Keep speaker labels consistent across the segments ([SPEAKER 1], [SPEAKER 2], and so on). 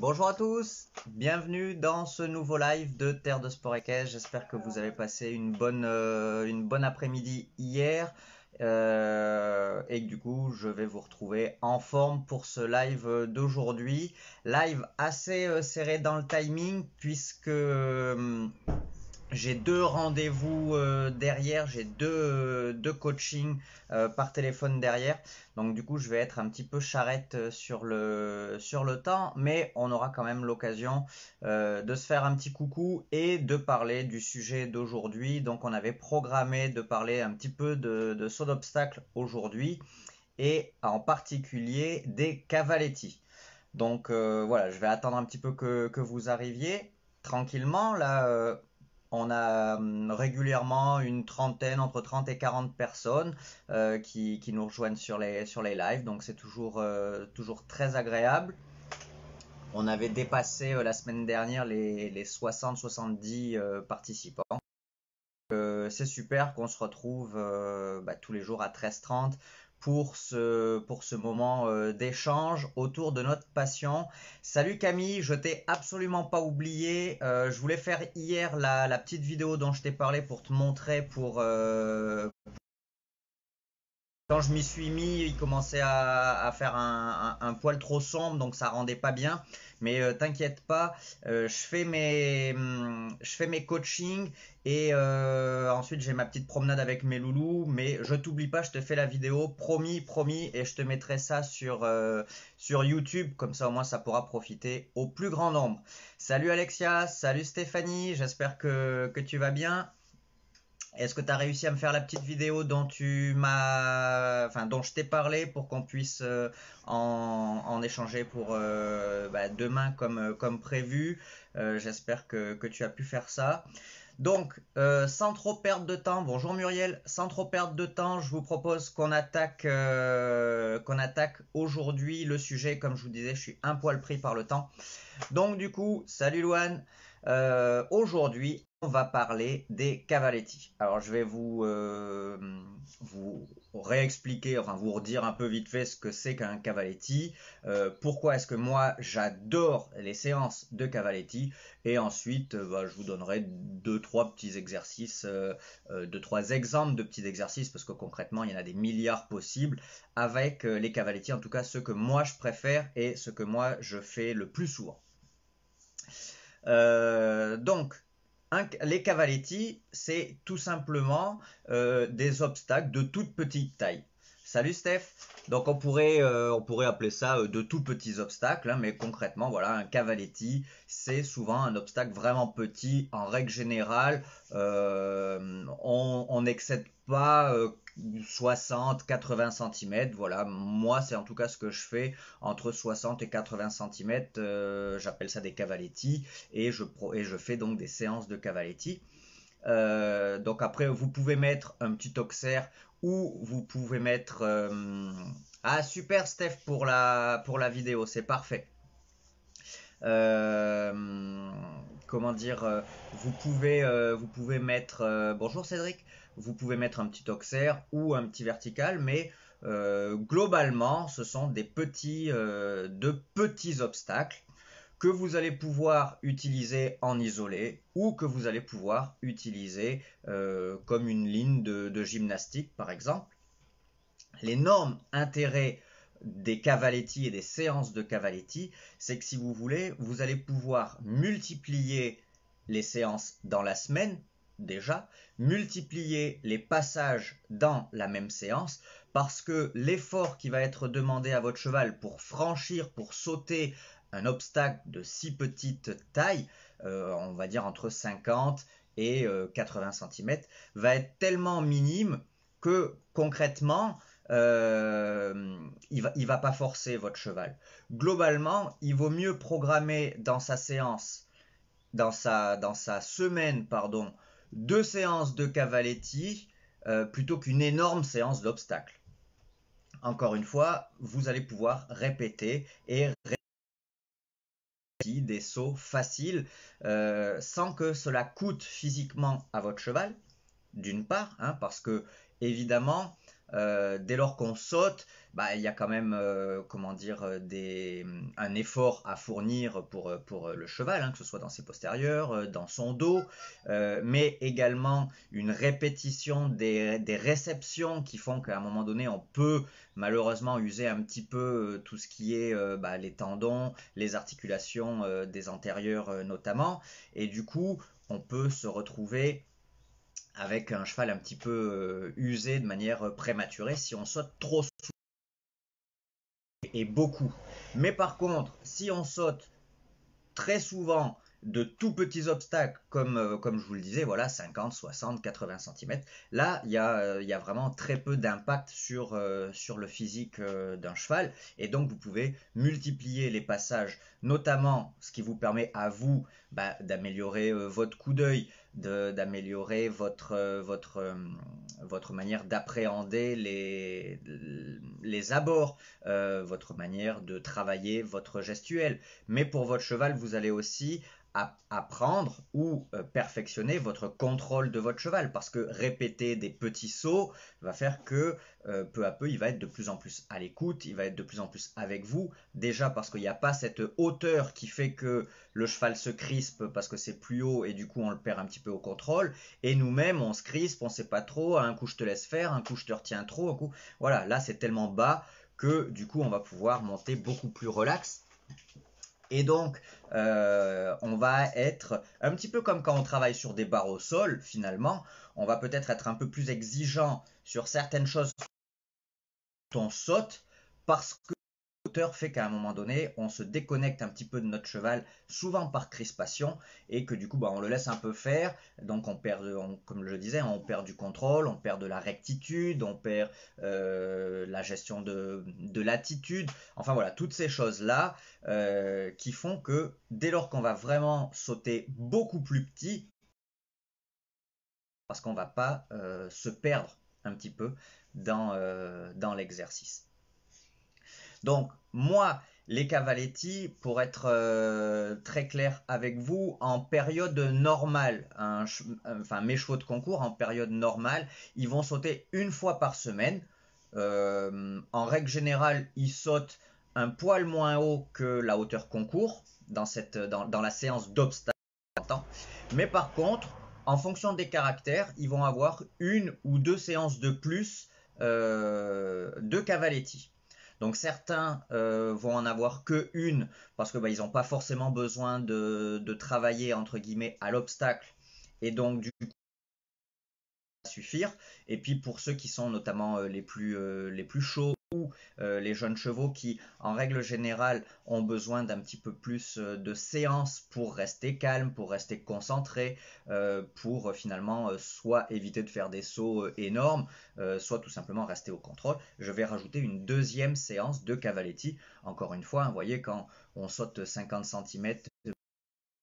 [SPEAKER 1] Bonjour à tous, bienvenue dans ce nouveau live de Terre de Sport et Caisse. J'espère que vous avez passé une bonne, euh, après-midi hier euh, et que du coup je vais vous retrouver en forme pour ce live d'aujourd'hui. Live assez euh, serré dans le timing puisque j'ai deux rendez-vous euh, derrière, j'ai deux, euh, deux coachings euh, par téléphone derrière. Donc du coup, je vais être un petit peu charrette sur le, sur le temps, mais on aura quand même l'occasion de se faire un petit coucou et de parler du sujet d'aujourd'hui. Donc on avait programmé de parler un petit peu de, saut d'obstacle aujourd'hui et en particulier des cavaletti. Donc voilà, je vais attendre un petit peu que, que vous arriviez tranquillement. Là, on a hum, régulièrement une trentaine, entre 30 et 40 personnes euh, qui, nous rejoignent sur les, sur les lives, donc c'est toujours, euh, toujours très agréable. On avait dépassé euh, la semaine dernière les, 60-70 participants. c'est super qu'on se retrouve bah, tous les jours à 13h30 pour ce, pour ce moment euh, d'échange autour de notre passion. Salut Camille, je t'ai absolument pas oublié. Euh, je voulais faire hier la, petite vidéo dont je t'ai parlé pour te montrer pour... Euh, quand je m'y suis mis, il commençait à, faire un, poil trop sombre, donc ça rendait pas bien. Mais euh, t'inquiète pas, euh, je fais mes hum, je fais mes coachings et euh, ensuite j'ai ma petite promenade avec mes loulous. Mais je t'oublie pas, je te fais la vidéo, promis, promis, et je te mettrai ça sur YouTube, comme ça au moins ça pourra profiter au plus grand nombre. Salut Alexia, salut Stéphanie, j'espère que tu vas bien. Est-ce que tu as réussi à me faire la petite vidéo dont tu m'as, enfin dont je t'ai parlé pour qu'on puisse euh, en, échanger pour euh, bah, demain comme, euh, comme prévu? J'espère que, tu as pu faire ça. Donc, sans trop perdre de temps, bonjour Muriel, sans trop perdre de temps, je vous propose qu'on attaque, qu'on attaque aujourd'hui le sujet. Comme je vous disais, je suis un poil pris par le temps. Donc du coup, salut Luan. aujourd'hui, on va parler des cavaletti. Alors je vais vous, euh, vous réexpliquer, enfin vous redire un peu vite fait ce que c'est qu'un cavaletti, euh, pourquoi est-ce que moi j'adore les séances de cavaletti, et ensuite euh, bah, je vous donnerai deux trois petits exercices, deux trois exemples de petits exercices, parce que concrètement il y en a des milliards possibles avec les cavaletti, en tout cas ceux que moi je préfère et ce que moi je fais le plus souvent. donc, les cavaletti, c'est tout simplement euh, des obstacles de toute petite taille. Salut Steph. Donc on pourrait, euh, appeler ça euh, de tout petits obstacles, hein, mais concrètement, voilà, un cavaletti, c'est souvent un obstacle vraiment petit. En règle générale, on n'excède pas 60, 80 cm. Voilà, moi c'est en tout cas ce que je fais entre 60 et 80 cm. Euh, j'appelle ça des cavaletti et je, fais donc des séances de cavaletti. Euh, donc après, vous pouvez mettre un petit auxerre ou vous pouvez mettre... Euh, ah super Steph pour la, pour la vidéo, c'est parfait. comment dire, vous pouvez, vous pouvez mettre. bonjour Cédric vous pouvez mettre un petit auxerre ou un petit vertical, mais euh, globalement, ce sont des petits, euh, de petits obstacles que vous allez pouvoir utiliser en isolé ou que vous allez pouvoir utiliser euh, comme une ligne de, gymnastique par exemple. L'énorme intérêt des cavaletti et des séances de cavaletti, c'est que si vous voulez, vous allez pouvoir multiplier les séances dans la semaine déjà, multiplier les passages dans la même séance, parce que l'effort qui va être demandé à votre cheval pour franchir, pour sauter un obstacle de si petite taille, euh, on va dire entre 50 et 80 euh, cm, va être tellement minime que concrètement, euh, il va, va pas forcer votre cheval. Globalement, il vaut mieux programmer dans sa séance, dans sa, dans sa semaine, pardon, deux séances de cavaletti euh, plutôt qu'une énorme séance d'obstacles. Encore une fois, vous allez pouvoir répéter et répéter des sauts faciles euh, sans que cela coûte physiquement à votre cheval, d'une part, hein, parce que évidemment, dès lors qu'on saute, bah, il y a quand même, euh, comment dire, euh, un effort à fournir pour, euh, le cheval, hein, que ce soit dans ses postérieurs, dans son dos, mais également une répétition des, des réceptions qui font qu'à un moment donné, on peut malheureusement user un petit peu tout ce qui est bah, les tendons, les articulations des antérieurs notamment, et du coup, on peut se retrouver avec un cheval un petit peu usé de manière prématurée si on saute trop souvent et beaucoup. Mais par contre, si on saute très souvent de tout petits obstacles, comme, euh, comme je vous le disais, voilà, 50, 60, 80 cm, là, il y, a, euh, y a vraiment très peu d'impact sur, euh, sur le physique d'un cheval. Et donc, vous pouvez multiplier les passages, notamment ce qui vous permet à vous bah, d'améliorer votre coup d'œil, d'améliorer votre, euh, euh, votre manière d'appréhender les, abords, euh, votre manière de travailler votre gestuelle. Mais pour votre cheval, vous allez aussi apprendre ou euh, perfectionner votre contrôle de votre cheval parce que répéter des petits sauts va faire que euh, peu à peu il va être de plus en plus à l'écoute, il va être de plus en plus avec vous déjà parce qu'il n'y a pas cette hauteur qui fait que le cheval se crispe parce que c'est plus haut et du coup on le perd un petit peu au contrôle. Et nous-mêmes on se crispe, on sait pas trop, un coup je te laisse faire, un coup je te retiens trop, un coup voilà, là c'est tellement bas que du coup on va pouvoir monter beaucoup plus relax. Et donc, euh, on va être un petit peu comme quand on travaille sur des barres au sol, finalement, on va peut-être être un peu plus exigeant sur certaines choses on saute, parce que fait qu'à un moment donné, on se déconnecte un petit peu de notre cheval, souvent par crispation, et que du coup, bah, on le laisse un peu faire. Donc, on perd, comme je disais, on perd du contrôle, on perd de la rectitude, on perd euh, la gestion de, l'attitude. Enfin voilà, toutes ces choses-là euh, qui font que dès lors qu'on va vraiment sauter beaucoup plus petit, parce qu'on va pas euh, se perdre un petit peu dans, dans l'exercice. Donc, moi, les cavaletti, pour être euh, très clair avec vous, en période normale, enfin mes chevaux de concours, en période normale, ils vont sauter une fois par semaine. Euh, en règle générale, ils sautent un poil moins haut que la hauteur concours dans, la séance d'obstacles. Mais par contre, en fonction des caractères, ils vont avoir une ou deux séances de plus euh, de cavaletti. Donc certains euh, vont en avoir que une parce que bah, ils n'ont pas forcément besoin de, travailler entre guillemets à l'obstacle et donc du coup suffire. Et puis pour ceux qui sont notamment euh, euh, les plus chauds ou euh, les jeunes chevaux qui, en règle générale, ont besoin d'un petit peu plus de séances pour rester calme, pour rester concentré, pour finalement soit éviter de faire des sauts énormes, soit tout simplement rester au contrôle. Je vais rajouter une deuxième séance de cavaletti. Encore une fois, vous voyez, quand on saute 50 cm de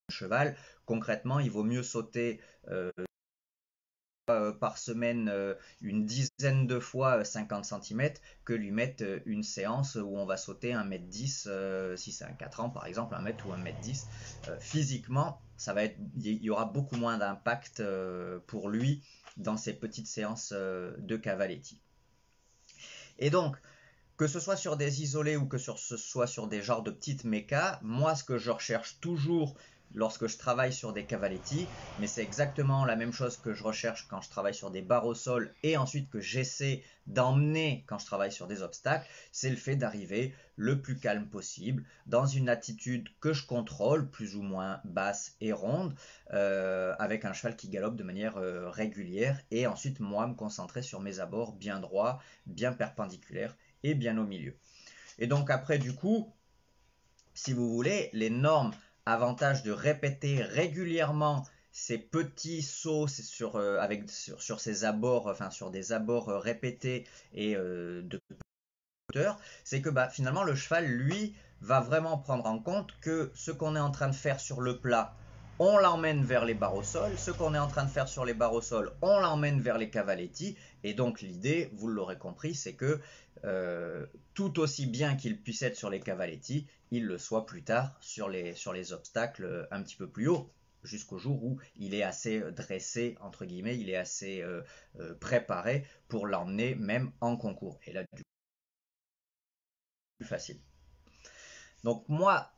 [SPEAKER 1] cheval, concrètement, il vaut mieux sauter euh, par semaine euh, une dizaine de fois 50 euh, cm que lui mettre une séance où on va sauter 1m10 si c'est un 4 ans par exemple 1 m ou 1m10 physiquement ça va être il y aura beaucoup moins d'impact pour lui dans ces petites séances de cavaletti. Et donc que ce soit sur des isolés ou que ce soit sur des genres de petites mécas, moi ce que je recherche toujours lorsque je travaille sur des cavaletti, mais c'est exactement la même chose que je recherche quand je travaille sur des barres au sol et ensuite que j'essaie d'emmener quand je travaille sur des obstacles, c'est le fait d'arriver le plus calme possible, dans une attitude que je contrôle, plus ou moins basse et ronde, euh, avec un cheval qui galope de manière euh, régulière, et ensuite moi me concentrer sur mes abords bien droits, bien perpendiculaires et bien au milieu. Et donc après du coup, si vous voulez, les normes avantage de répéter régulièrement ces petits sauts sur, euh, sur, ces abords, enfin sur des abords euh, répétés et euh, de hauteur, c'est que bah, finalement le cheval, lui, va vraiment prendre en compte que ce qu'on est en train de faire sur le plat, on l'emmène vers les barres au sol, ce qu'on est en train de faire sur les barres au sol, on l'emmène vers les cavaletti, et donc l'idée, vous l'aurez compris, c'est que tout aussi bien qu'il puisse être sur les cavaletti, il le soit plus tard sur les, obstacles un petit peu plus haut. jusqu'au jour où il est assez dressé, entre guillemets, il est assez préparé pour l'emmener même en concours. Et là, du coup, plus facile. Donc moi,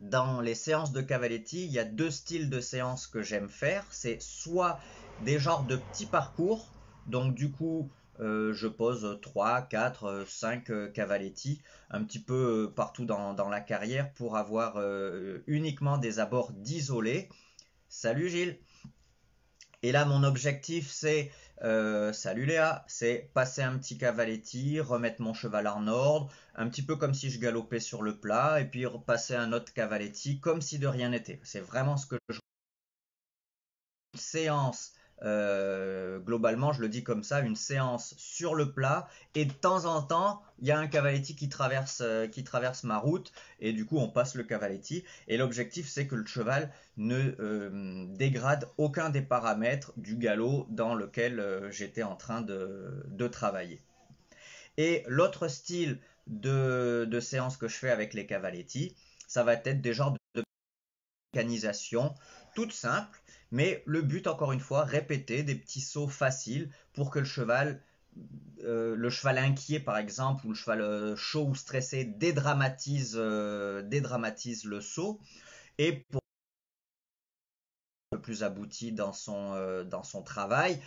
[SPEAKER 1] dans les séances de Cavaletti, il y a deux styles de séances que j'aime faire. C'est soit des genres de petits parcours, donc du coup, euh, je pose 3, 4, 5 Cavaletti un petit peu euh, partout dans, la carrière pour avoir euh, uniquement des abords d'isolés. Salut Gilles Et là, mon objectif, c'est euh, salut Léa, c'est passer un petit cavaletti, remettre mon cheval en ordre, un petit peu comme si je galopais sur le plat, et puis repasser un autre cavaletti comme si de rien n'était. C'est vraiment ce que je... Séance euh, globalement, je le dis comme ça, une séance sur le plat et de temps en temps, il y a un cavaletti qui traverse, euh, qui traverse ma route et du coup, on passe le cavaletti. Et l'objectif, c'est que le cheval ne euh, dégrade aucun des paramètres du galop dans lequel j'étais en train de, travailler. Et l'autre style de, de, séance que je fais avec les cavaletti, ça va être des genres de mécanisation toute simple mais le but, encore une fois, répéter des petits sauts faciles pour que le cheval, euh, le cheval inquiet par exemple, ou le cheval euh, chaud ou stressé, dédramatise, euh, dédramatise le saut. Et plus abouti dans son, son travail,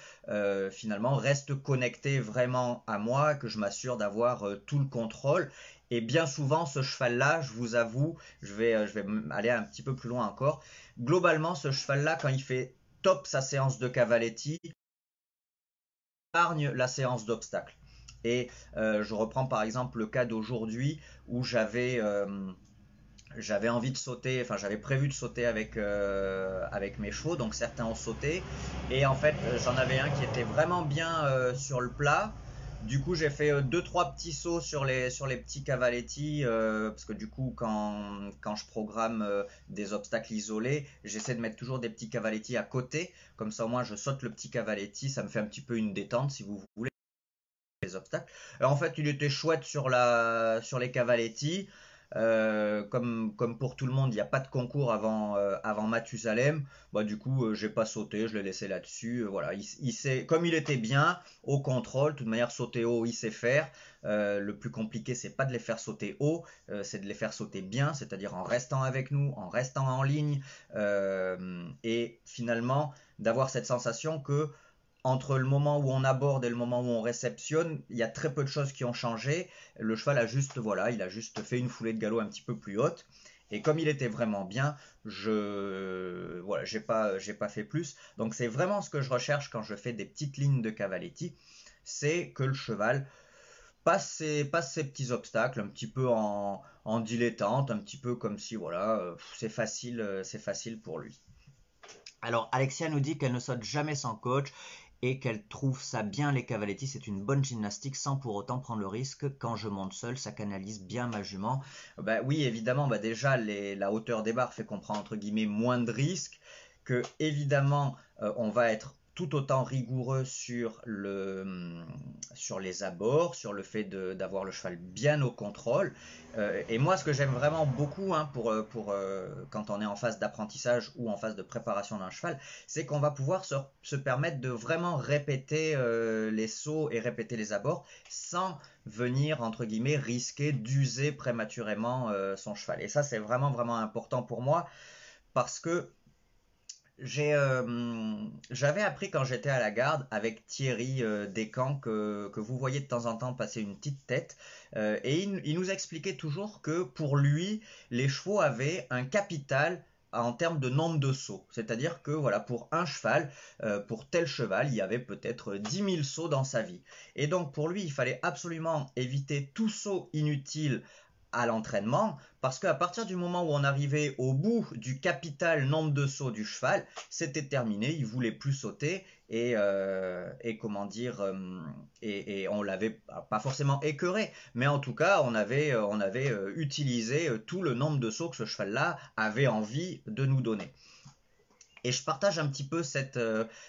[SPEAKER 1] finalement reste connecté vraiment à moi, que je m'assure d'avoir tout le contrôle. Et bien souvent, ce cheval-là, je vous avoue, je vais, je vais aller un petit peu plus loin encore, globalement, ce cheval-là, quand il fait top sa séance de cavaletti, épargne la séance d'obstacles. Et euh, je reprends par exemple le cas d'aujourd'hui où j'avais euh, j'avais envie de sauter, enfin j'avais prévu de sauter avec, euh, avec mes chevaux, donc certains ont sauté. Et en fait, j'en avais un qui était vraiment bien sur le plat. Du coup, j'ai fait 2-3 euh, petits sauts sur les, sur les petits cavaletti, euh, parce que du coup, quand, quand je programme euh, des obstacles isolés, j'essaie de mettre toujours des petits cavaletti à côté. Comme ça, au moins, je saute le petit cavaletti, ça me fait un petit peu une détente, si vous voulez, les obstacles. Alors, en fait, il était chouette sur, la, sur les cavaletti. Euh, comme, pour tout le monde, il n'y a pas de concours avant, euh, Mathusalem. Bah, du coup, euh, j'ai pas sauté, je l'ai laissé là-dessus. voilà, il, comme il était bien au contrôle, de toute manière, sauter haut, il sait faire. le plus compliqué, c'est pas de les faire sauter haut, c'est de les faire sauter bien, c'est-à-dire en restant avec nous, en restant en ligne, et finalement d'avoir cette sensation que entre le moment où on aborde et le moment où on réceptionne, il y a très peu de choses qui ont changé. Le cheval a juste, voilà, il a juste fait une foulée de galop un petit peu plus haute. Et comme il était vraiment bien, je, voilà, j'ai pas, j'ai pas fait plus. Donc c'est vraiment ce que je recherche quand je fais des petites lignes de cavaletti, c'est que le cheval passe ses, passe ses petits obstacles un petit peu en, en dilettante, un petit peu comme si, voilà, c'est facile, euh, c'est facile pour lui. Alors Alexia nous dit qu'elle ne saute jamais sans coach et qu'elle trouve ça bien les cavaletti, c'est une bonne gymnastique sans pour autant prendre le risque. Quand je monte seul, ça canalise bien ma jument. Bah oui, évidemment, bah déjà la hauteur des barres fait qu'on prend entre guillemets moins de risques, que évidemment euh, on va être tout autant rigoureux sur, le, sur les abords, sur le fait d'avoir le cheval bien au contrôle. Euh, et moi, ce que j'aime vraiment beaucoup hein, pour, euh, pour euh, quand on est en phase d'apprentissage ou en phase de préparation d'un cheval, c'est qu'on va pouvoir se, se, permettre de vraiment répéter les sauts et répéter les abords sans venir, entre guillemets, risquer d'user prématurément son cheval. Et ça, c'est vraiment, vraiment important pour moi parce que euh, j'avais appris quand j'étais à la garde avec Thierry euh, Descamps que, vous voyez de temps en temps passer une petite tête euh, et il, nous expliquait toujours que pour lui les chevaux avaient un capital en termes de nombre de sauts. C'est-à-dire que voilà, pour un cheval, pour tel cheval, il y avait peut-être 10 000 sauts dans sa vie. Et donc pour lui, il fallait absolument éviter tout saut inutile à l'entraînement, parce qu'à partir du moment où on arrivait au bout du capital nombre de sauts du cheval, c'était terminé, il voulait plus sauter, et, euh, comment dire, euh, et, on l'avait pas forcément écœuré, mais en tout cas, on avait, on avait euh, utilisé tout le nombre de sauts que ce cheval-là avait envie de nous donner. Et je partage un petit peu cette,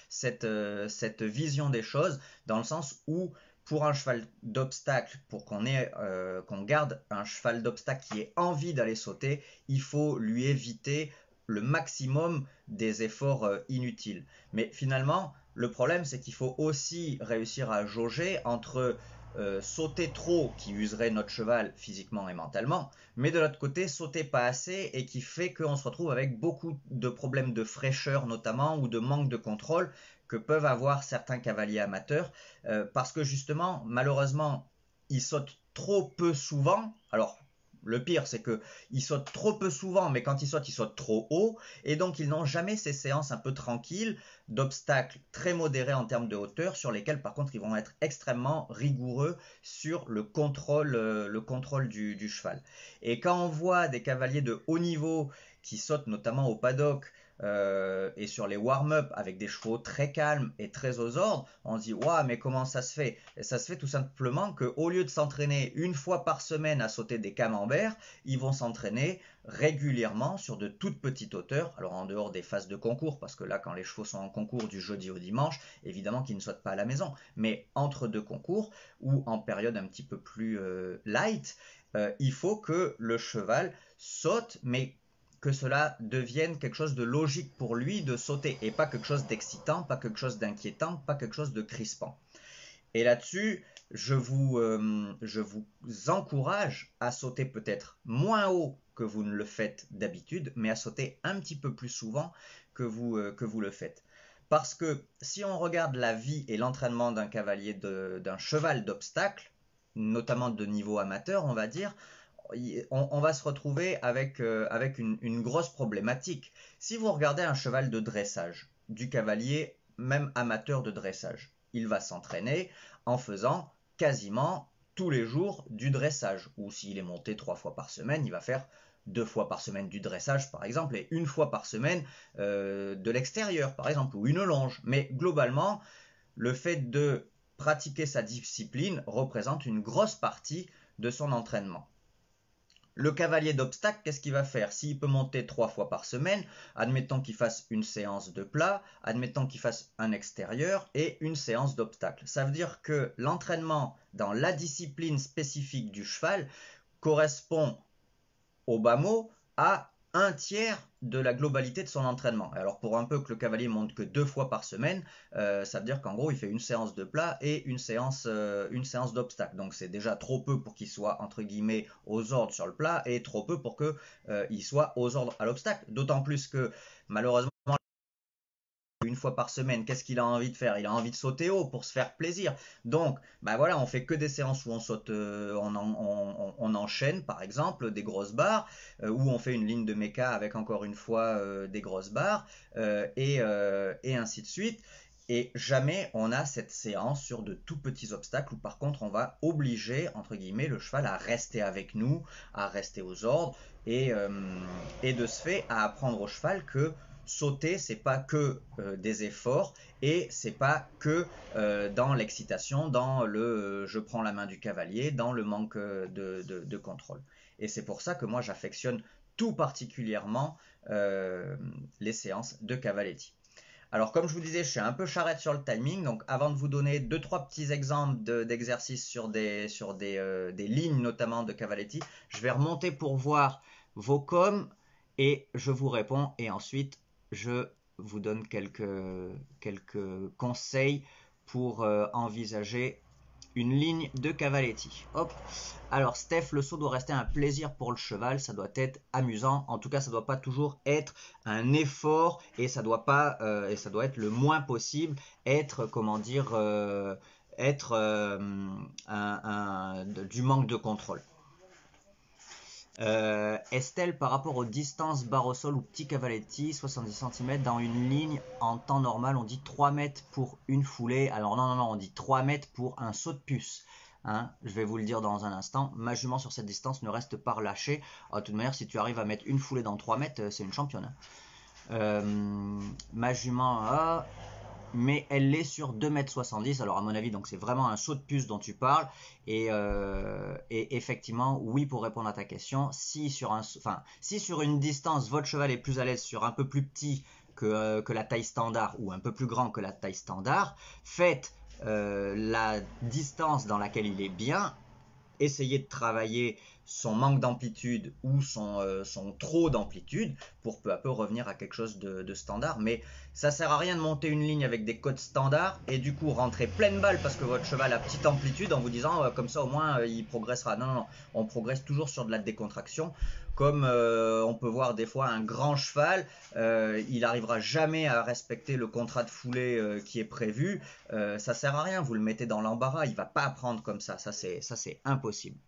[SPEAKER 1] cette, cette vision des choses, dans le sens où pour un cheval d'obstacle, pour qu'on euh, qu'on garde un cheval d'obstacle qui ait envie d'aller sauter, il faut lui éviter le maximum des efforts euh, inutiles. Mais finalement, le problème, c'est qu'il faut aussi réussir à jauger entre euh, sauter trop qui userait notre cheval physiquement et mentalement, mais de l'autre côté sauter pas assez et qui fait qu'on se retrouve avec beaucoup de problèmes de fraîcheur notamment ou de manque de contrôle que peuvent avoir certains cavaliers amateurs euh, parce que justement malheureusement ils sautent trop peu souvent. Alors le pire, c'est qu'ils sautent trop peu souvent, mais quand ils sautent, ils sautent trop haut. Et donc, ils n'ont jamais ces séances un peu tranquilles d'obstacles très modérés en termes de hauteur, sur lesquels, par contre, ils vont être extrêmement rigoureux sur le contrôle, euh, du cheval. Et quand on voit des cavaliers de haut niveau qui sautent notamment au paddock, euh, et sur les warm-up avec des chevaux très calmes et très aux ordres, on se dit waouh mais comment ça se fait? Ça se fait tout simplement qu'au lieu de s'entraîner une fois par semaine à sauter des camemberts, ils vont s'entraîner régulièrement sur de toutes petites hauteurs, alors en dehors des phases de concours, parce que là quand les chevaux sont en concours du jeudi au dimanche, évidemment qu'ils ne sautent pas à la maison, mais entre deux concours ou en période un petit peu plus euh, light, euh, il faut que le cheval saute, mais que cela devienne quelque chose de logique pour lui de sauter et pas quelque chose d'excitant, pas quelque chose d'inquiétant, pas quelque chose de crispant. Et là-dessus, je vous, euh, encourage à sauter peut-être moins haut que vous ne le faites d'habitude, mais à sauter un petit peu plus souvent que vous, euh, que vous le faites. Parce que si on regarde la vie et l'entraînement d'un cavalier, d'un cheval d'obstacle, notamment de niveau amateur, on va dire, on, va se retrouver avec, euh, une, grosse problématique. Si vous regardez un cheval de dressage, du cavalier, même amateur de dressage, il va s'entraîner en faisant quasiment tous les jours du dressage. Ou s'il est monté trois fois par semaine, il va faire deux fois par semaine du dressage par exemple et une fois par semaine euh, de l'extérieur par exemple ou une longe. Mais globalement, le fait de pratiquer sa discipline représente une grosse partie de son entraînement. Le cavalier d'obstacle, qu'est-ce qu'il va faire? S'il peut monter trois fois par semaine, admettons qu'il fasse une séance de plat, admettons qu'il fasse un extérieur et une séance d'obstacle. Ça veut dire que l'entraînement dans la discipline spécifique du cheval correspond au bas mot à un tiers de la globalité de son entraînement. Alors pour un peu que le cavalier monte que deux fois par semaine, euh, ça veut dire qu'en gros il fait une séance de plat et une séance, euh, séance d'obstacle. Donc c'est déjà trop peu pour qu'il soit entre guillemets aux ordres sur le plat et trop peu pour qu'il euh, soit aux ordres à l'obstacle. D'autant plus que malheureusement une fois par semaine, qu'est-ce qu'il a envie de faire? Il a envie de sauter haut pour se faire plaisir. Donc, bah voilà, on fait que des séances où on saute, euh, on, enchaîne par exemple des grosses barres, euh, où on fait une ligne de méca avec encore une fois euh, des grosses barres, et, et ainsi de suite. Et jamais on a cette séance sur de tout petits obstacles où par contre on va obliger entre guillemets le cheval à rester avec nous, à rester aux ordres et, et de ce fait à apprendre au cheval que sauter, c'est pas que euh, des efforts et c'est pas que euh, dans l'excitation, dans le euh, je prends la main du cavalier, dans le manque de, contrôle. Et c'est pour ça que moi j'affectionne tout particulièrement les séances de cavaletti. Alors comme je vous disais, je suis un peu charrette sur le timing, donc avant de vous donner deux trois petits exemples d'exercices sur, des, sur des, des, lignes notamment de cavaletti, je vais remonter pour voir vos coms et je vous réponds et ensuite je vous donne quelques, conseils pour euh, envisager une ligne de cavaletti. Hop. Alors Steph, le saut doit rester un plaisir pour le cheval, ça doit être amusant. En tout cas, ça doit pas toujours être un effort et ça doit pas euh, être le moins possible être comment dire euh, être du manque de contrôle. Euh, Estelle, par rapport aux distances barre au sol ou petit cavaletti, 70 cm dans une ligne en temps normal, on dit 3 mètres pour une foulée. Alors non, non, non, on dit 3 mètres pour un saut de puce. Hein, je vais vous le dire dans un instant. Ma jument sur cette distance ne reste pas relâchée. Ah, de toute manière, si tu arrives à mettre une foulée dans 3 mètres, euh, c'est une championne. Euh, ma jument, a mais elle l'est sur 2m70. Alors à mon avis, donc c'est vraiment un saut de puce dont tu parles. Et, euh, effectivement, oui, pour répondre à ta question, si sur, un, enfin, si sur une distance, votre cheval est plus à l'aise sur un peu plus petit que, euh, la taille standard ou un peu plus grand que la taille standard, faites euh, la distance dans laquelle il est bien. Essayez de travailler son manque d'amplitude ou son, euh, son trop d'amplitude pour peu à peu revenir à quelque chose de, standard. Mais ça sert à rien de monter une ligne avec des codes standards et du coup rentrer pleine balle parce que votre cheval a petite amplitude en vous disant comme ça au moins il progressera. Non, non, on progresse toujours sur de la décontraction comme euh, on peut voir des fois un grand cheval, euh, il n'arrivera jamais à respecter le contrat de foulée euh, qui est prévu. ça sert à rien, vous le mettez dans l'embarras, il va pas apprendre comme ça. Ça c'est impossible.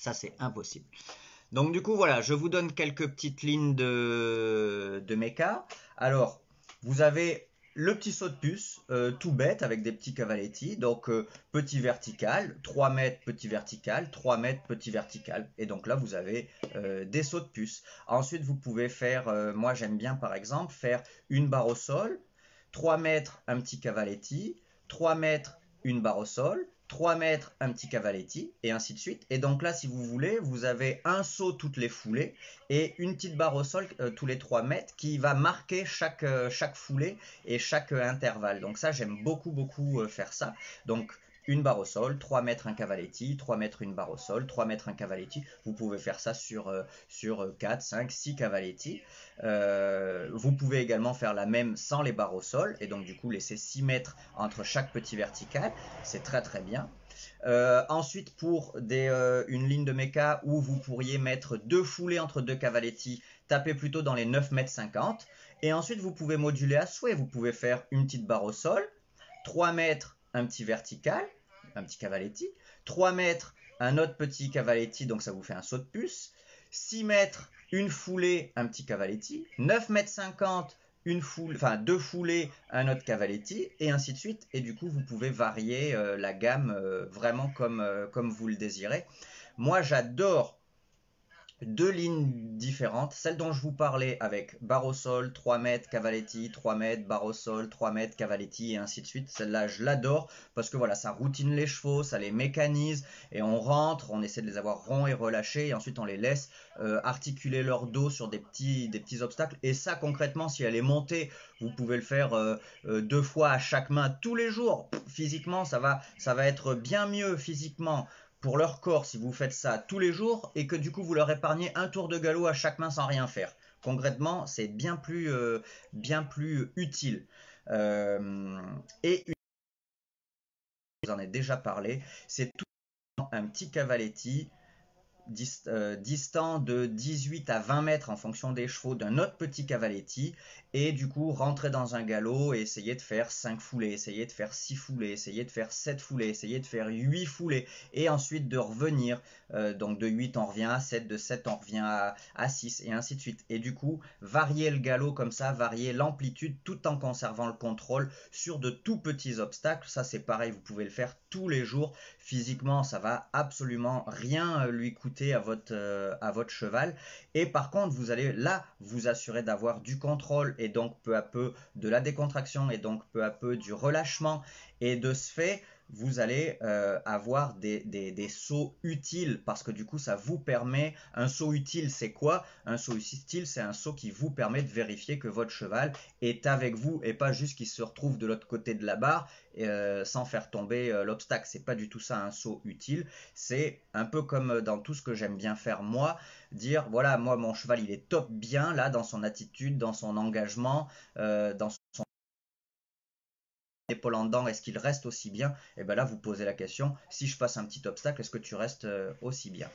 [SPEAKER 1] Ça c'est impossible. Donc du coup voilà, je vous donne quelques petites lignes de, de méca. Alors, vous avez le petit saut de puce, euh, tout bête avec des petits cavaletti. Donc euh, petit vertical, 3 mètres petit vertical, 3 mètres petit vertical. Et donc là vous avez euh, des sauts de puce. Ensuite vous pouvez faire, moi j'aime bien par exemple, faire une barre au sol, 3 mètres un petit cavaletti, 3 mètres une barre au sol, 3 mètres, un petit cavaletti, et ainsi de suite. Et donc là, si vous voulez, vous avez un saut toutes les foulées et une petite barre au sol euh, tous les 3 mètres qui va marquer chaque, euh, foulée et chaque euh, intervalle. Donc ça, j'aime beaucoup, beaucoup faire ça. Donc une barre au sol, 3 mètres un cavaletti, 3 mètres une barre au sol, 3 mètres un cavaletti. Vous pouvez faire ça sur, euh, sur 4, 5, 6 cavaletti. Euh, vous pouvez également faire la même sans les barres au sol et donc du coup laisser 6 mètres entre chaque petit vertical. C'est très très bien. Euh, ensuite, pour des, une ligne de méca où vous pourriez mettre deux foulées entre deux cavaletti, tapez plutôt dans les 9 mètres 50. Et ensuite, vous pouvez moduler à souhait. Vous pouvez faire une petite barre au sol, 3 mètres, un petit vertical, un petit cavaletti. 3 mètres, un autre petit cavaletti, donc ça vous fait un saut de puce. 6 mètres, une foulée, un petit cavaletti. 9 mètres 50, une foule, enfin deux foulées, un autre cavaletti, et ainsi de suite. Et du coup, vous pouvez varier euh, la gamme euh, vraiment comme, euh, comme vous le désirez. Moi, j'adore deux lignes différentes. Celle dont je vous parlais avec barre sol, 3 mètres, cavaletti, 3 mètres, barre sol, 3 mètres, cavaletti et ainsi de suite. Celle-là, je l'adore parce que voilà, ça routine les chevaux, ça les mécanise et on rentre, on essaie de les avoir ronds et relâchés et ensuite on les laisse euh, articuler leur dos sur des petits, obstacles. Et ça, concrètement, si elle est montée, vous pouvez le faire euh, euh, deux fois à chaque main tous les jours. Physiquement, ça va être bien mieux physiquement pour leur corps si vous faites ça tous les jours et que du coup vous leur épargnez un tour de galop à chaque main sans rien faire. Concrètement, c'est bien plus, euh, bien plus utile. Euh, et vous en ai déjà parlé, c'est tout un petit cavaletti euh, distant de 18 à 20 mètres en fonction des chevaux d'un autre petit cavaletti et du coup rentrer dans un galop et essayer de faire 5 foulées, essayer de faire 6 foulées, essayer de faire 7 foulées, essayer de faire 8 foulées et ensuite de revenir. Euh, donc de 8 on revient à 7, de 7 on revient à, à 6 et ainsi de suite. Et du coup varier le galop comme ça, varier l'amplitude tout en conservant le contrôle sur de tout petits obstacles. Ça c'est pareil, vous pouvez le faire tous les jours. Physiquement ça va absolument rien lui coûter à votre, euh, à votre cheval. Et par contre, vous allez là vous assurer d'avoir du contrôle et donc peu à peu de la décontraction et donc peu à peu du relâchement. Et de ce fait, vous allez euh, avoir des, des, sauts utiles parce que du coup ça vous permet un saut utile c'est quoi? Un saut utile c'est un saut qui vous permet de vérifier que votre cheval est avec vous et pas juste qu'il se retrouve de l'autre côté de la barre euh, sans faire tomber euh, l'obstacle. C'est pas du tout ça un saut utile. C'est un peu comme dans tout ce que j'aime bien faire moi dire voilà moi mon cheval il est top bien là dans son attitude dans son engagement dans son épaule en dedans, est-ce qu'il reste aussi bien? Et bien là, vous posez la question, si je passe un petit obstacle, est-ce que tu restes euh, aussi bien?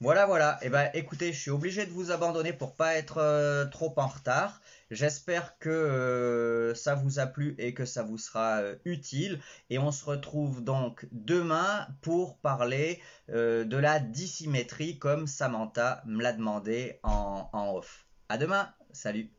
[SPEAKER 1] Voilà, voilà. Et eh ben, écoutez, je suis obligé de vous abandonner pour pas être euh, trop en retard. J'espère que euh, ça vous a plu et que ça vous sera utile. Et on se retrouve donc demain pour parler de la dissymétrie comme Samantha me l'a demandé en, en off. À demain. Salut.